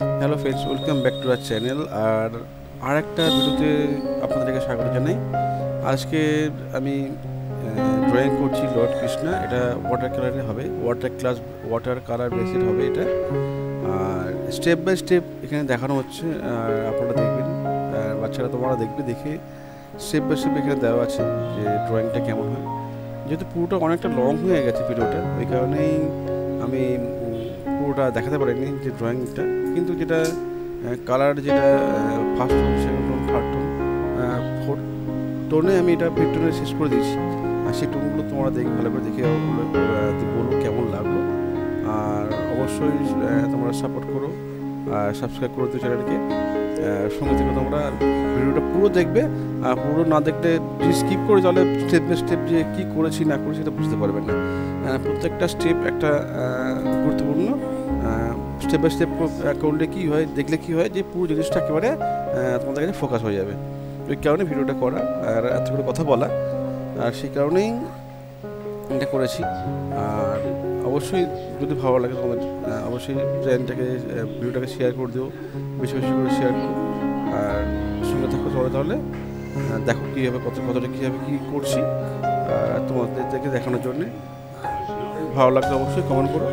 Hello friends welcome back to our channel আর আর একটা ভিডিওতে আপনাদেরকে স্বাগত জানাই। আজকে আমি ড্রয়িং করছি লর্ড কৃষ্ণা এটা ওয়াটার কালারে হবে। Water class water colour based হবে এটা। আর স্টেপ বাই স্টেপ এখানে দেখানো হচ্ছে, আর আপনারা দেখবেন বাচ্চারা তোমরা দেখবে, দেখে স্টেপ বাই স্টেপ এখানে দেওয়া আছে যে ড্রয়িংটা কেমন হয়। যেহেতু পুরোটা অনেকটা লং হয়ে গেছে ভিডিওটা ওই কারণেই আমি পুরোটা দেখাতে পারিনি যে ড্রয়িংটা কিন্তু যেটা কালার যেটা first tone second tone third tone fourth টোনে আমি এটা ফিফ টোনে শেষ করে দিয়েছি। আর সেই টোনগুলো তোমরা দেখে, ভালো করে দেখে বলো কেমন লাগল। আর অবশ্যই তোমরা সাপোর্ট করো, আর সাবস্ক্রাইব করো তো চ্যানেলকে সঙ্গে থেকে তোমরা ভিডিওটা পুরো দেখবে। আর পুরো না দেখলে স্কিপ করে তাহলে স্টেপ বাই স্টেপ যে কী করেছি, না করেছি, সেটা বুঝতে পারবেন না। প্রত্যেকটা স্টেপ একটা গুরুত্বপূর্ণ। স্টেপ বাই স্টেপ করলে কী হয়, দেখলে কী হয় যে পুরো জিনিসটা একেবারে তোমাদের কাছে ফোকাস হয়ে যাবে। ওই কারণে ভিডিওটা করা আর এত করে কথা বলা। আর সেই কারণেই এটা করেছি। আর অবশ্যই যদি ভালো লাগে তোমাদের অবশ্যই চ্যানেলটাকে ভিডিওটাকে শেয়ার করে দিও, বেশি বেশি করে শেয়ার করো। আর সঙ্গে থাকো সবাই তাহলে। দেখো কীভাবে কত কতটা কীভাবে কী করছি, আর তোমাদেরকে দেখানোর জন্যে। ভালো লাগলে অবশ্যই কমেন্ট করো।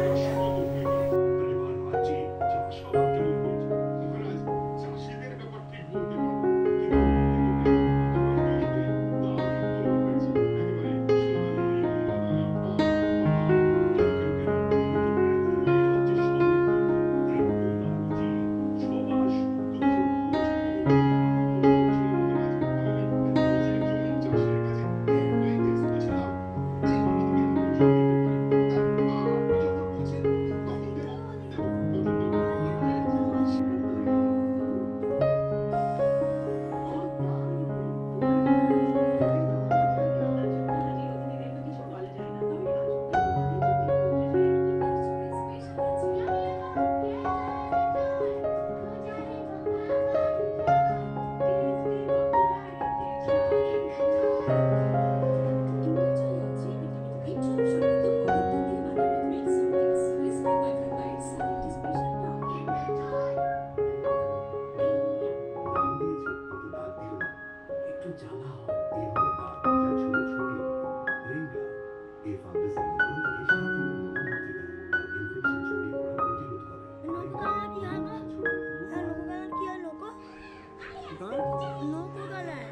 আর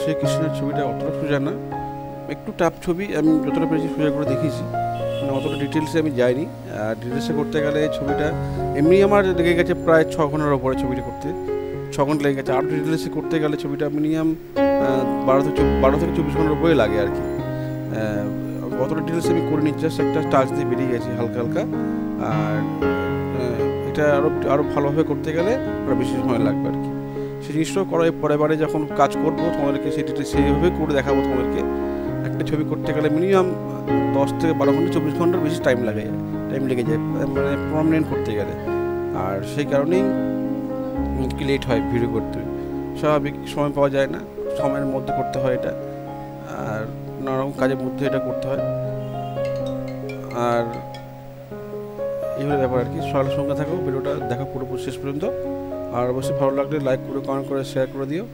শ্রীকৃষ্ণের ছবিটা অতটা সোজা না, একটু টাফ ছবি, আমি যতটা পেরেছি সোজা করে দেখিয়েছি। মানে অতটা ডিটেলসে আমি যাইনি। আর ডিটেলসে করতে গেলে ছবিটা, এমনি আমার লেগে গেছে প্রায় ছ ঘণ্টার ওপরে ছবিটা করতে। ছ ঘণ্টা লেগে গেছে। আর ডিটেলসে করতে গেলে ছবিটা মিনিমাম বারো থেকে বারো থেকে চব্বিশ ঘণ্টার উপরে লাগে আর কি অতটা ডিটেলসে আমি করে নিচ্ছি জাস্ট একটা টাচ দিয়ে বেরিয়ে গেছি, হালকা হালকা। আর এটা আরও আরও ভালোভাবে করতে গেলে আরও বেশি সময় লাগবে আর জিনিসটাও করার পরে বারে যখন কাজ করব তোমাদেরকে সেটা সেইভাবে করে দেখাবো তোমাদেরকে। একটা ছবি করতে গেলে মিনিমাম দশ থেকে বারো ঘণ্টা, চব্বিশ ঘণ্টার বেশি টাইম লাগে টাইম লেগে যায় মানে প্রমিনেন্ট করতে গেলে। আর সেই কারণেই লেট হয় ভিডিও করতে। স্বাভাবিক সময় পাওয়া যায় না, সময়ের মধ্যে করতে হয় এটা। আর নানা রকম কাজের মধ্যে এটা করতে হয়। আর এইভাবে ব্যাপার আর কি। সকালের সঙ্গে থাকো ভিডিওটা দেখো পুরোপুরি শেষ পর্যন্ত। আর অবশ্যই ভালো লাগলে লাইক করে কমেন্ট করে শেয়ার করে দিও।